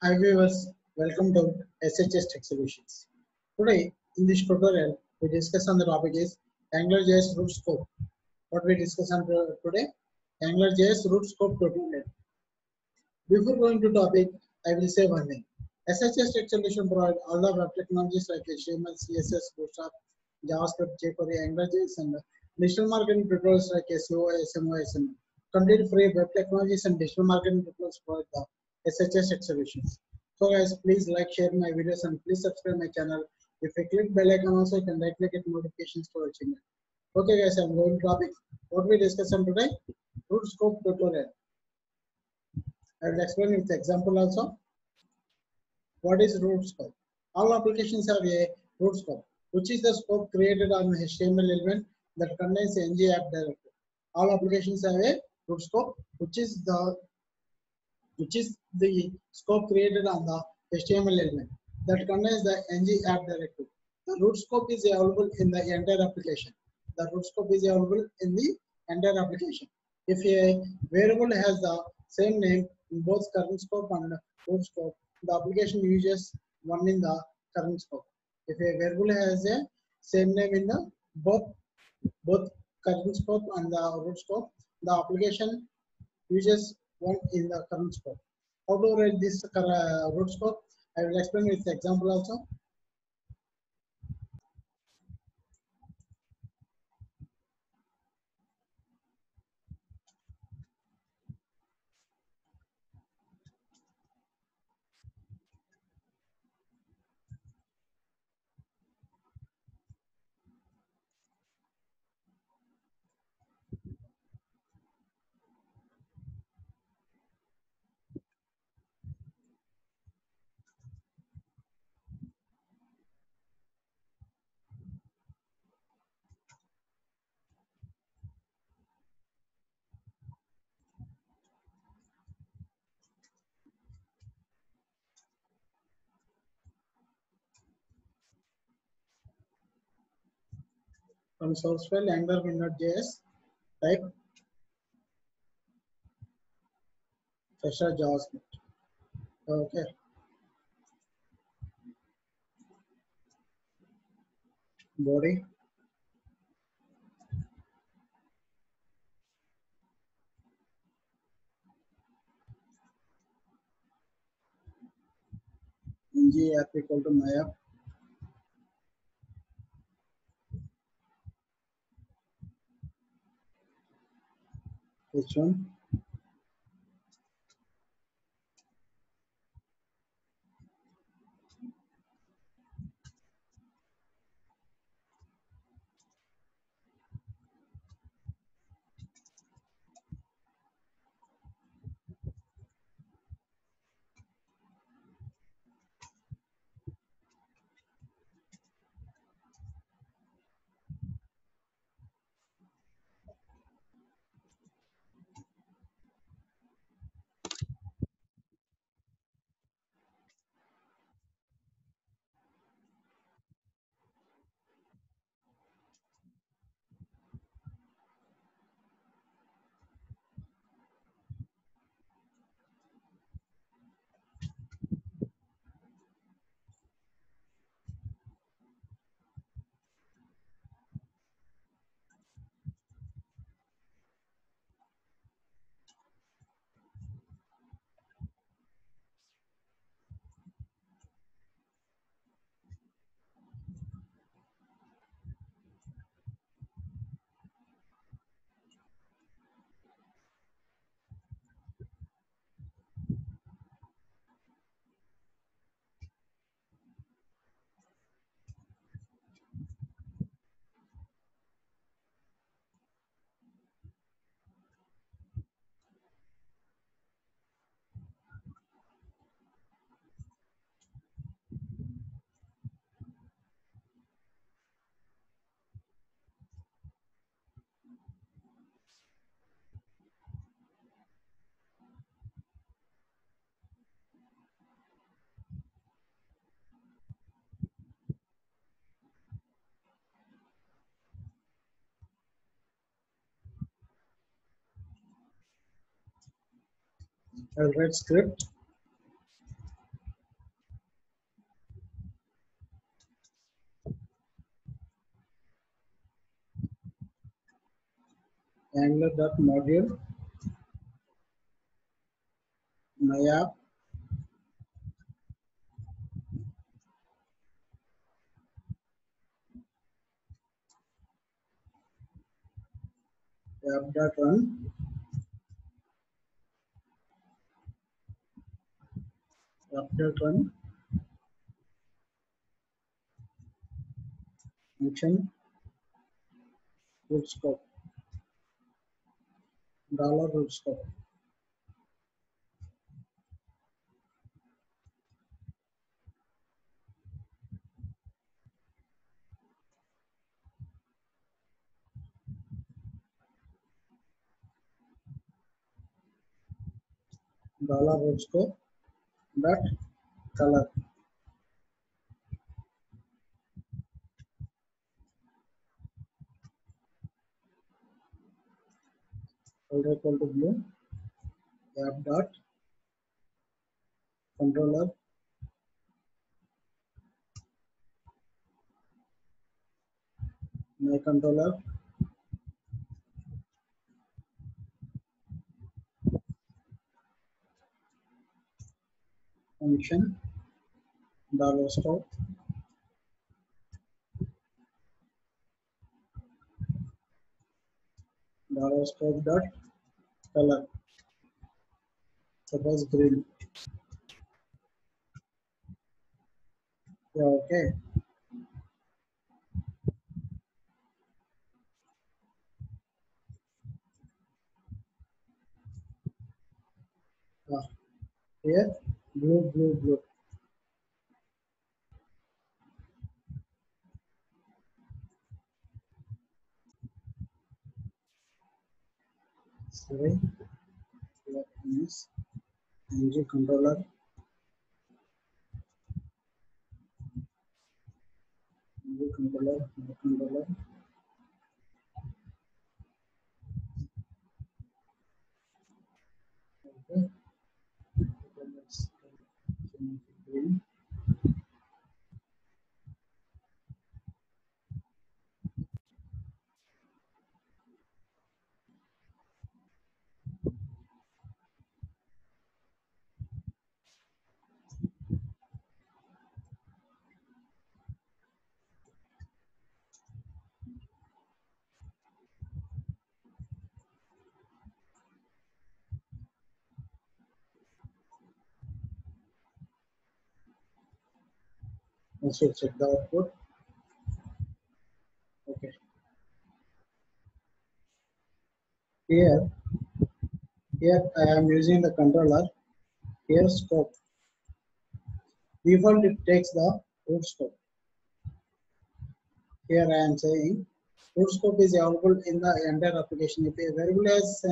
Hi viewers, welcome to SHS Tech Solutions. Today in this tutorial we discuss on the topic is AngularJS root scope. What we discuss on to- today? AngularJS root scope tutorial. Before going to topic, I will say one thing. SHS Tech Solution provide all the web technologies like HTML, CSS, Bootstrap, JavaScript, jQuery, AngularJS, and digital marketing tutorials like SEO, SMO, SMO. Complete free web technologies and digital marketing tutorials provide the SHS Tech Solutions. So guys, please like, share my videos and please subscribe my channel. If you click bell icon also, you can click it notifications to our channel. Okay guys, I'm going to topic. What we discuss on today? Root scope tutorial. I will explain with example also. What is root scope? All applications have a root scope, which is the scope created on HTML element that contains the ng app directory. All applications have a root scope, which is the which is the scope created on the HTML element that contains the ng app directory. The root scope is available in the entire application. The root scope is available in the entire application. If a variable has the same name in both current scope and root scope, the application uses one in the current scope. If a variable has a same name in the both both current scope and the root scope, the application uses one in the current scope. How to write this uh, root scope? I will explain with example also. From source file angular window.js type fresher JavaScript. Okay. Body. ng app equal to my app. H1 I I'll write script. Angular dot module. Maya. App dot run app dot run function root scope. Dollar root scope. Dollar root scope dot color. Folder equal to blue app dot. Controller my controller function. Dollar scope dollar scope dot color. Suppose green. Yeah okay. Ah, here blue blue blue sorry. Me use ng controller. Ng controller ng controller. Okay, let's change it green Let's just check the output. Okay. Here, here I am using the controller. Here scope. Default it takes the root scope. Here I am saying root scope is available in the entire application. If a variable has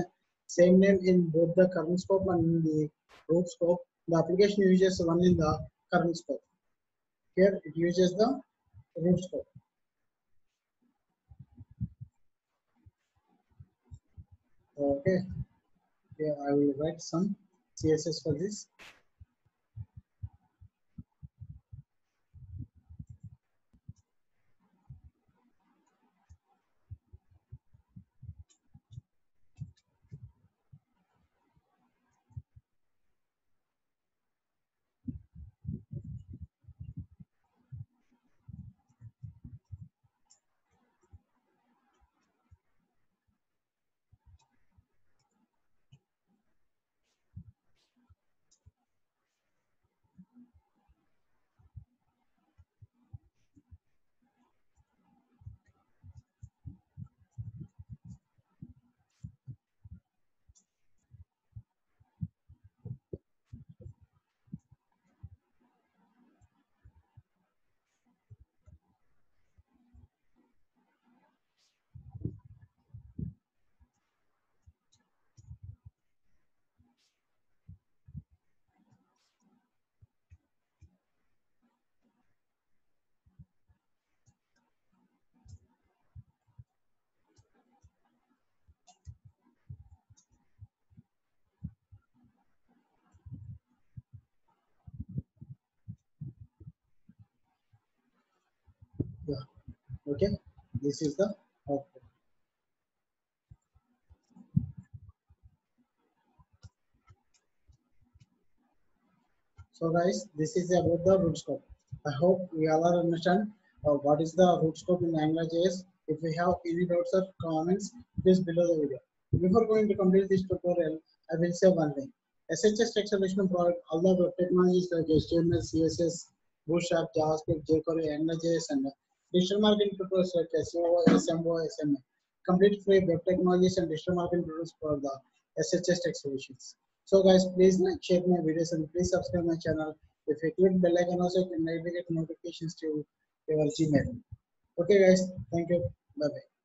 same name in both the current scope and the root scope, the application uses one in the current scope. Here it uses the root scope. Okay. Yeah, I will write some CSS for this. okay this is the output. So guys this is about the root scope. I hope we all are understand uh, what is the root scope in angular.js if we have any doubts or comments please below the video. Before going to complete this tutorial i will say one thing. SHS Tech Solution all the web technologies like HTML, CSS, Bootstrap, JavaScript, jQuery, AngularJS, and uh, digital marketing tools like SEO, SMO, SMA. Complete free web technologies and digital marketing tools for the SHS Tech Solutions. So guys, please like, share my videos and please subscribe my channel. If you click bell icon also, you can get notifications to your Gmail. Okay guys, thank you. Bye bye.